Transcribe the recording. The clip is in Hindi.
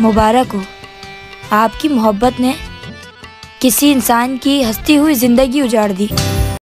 मुबारक हो। आपकी मोहब्बत ने किसी इंसान की हंसती हुई ज़िंदगी उजाड़ दी।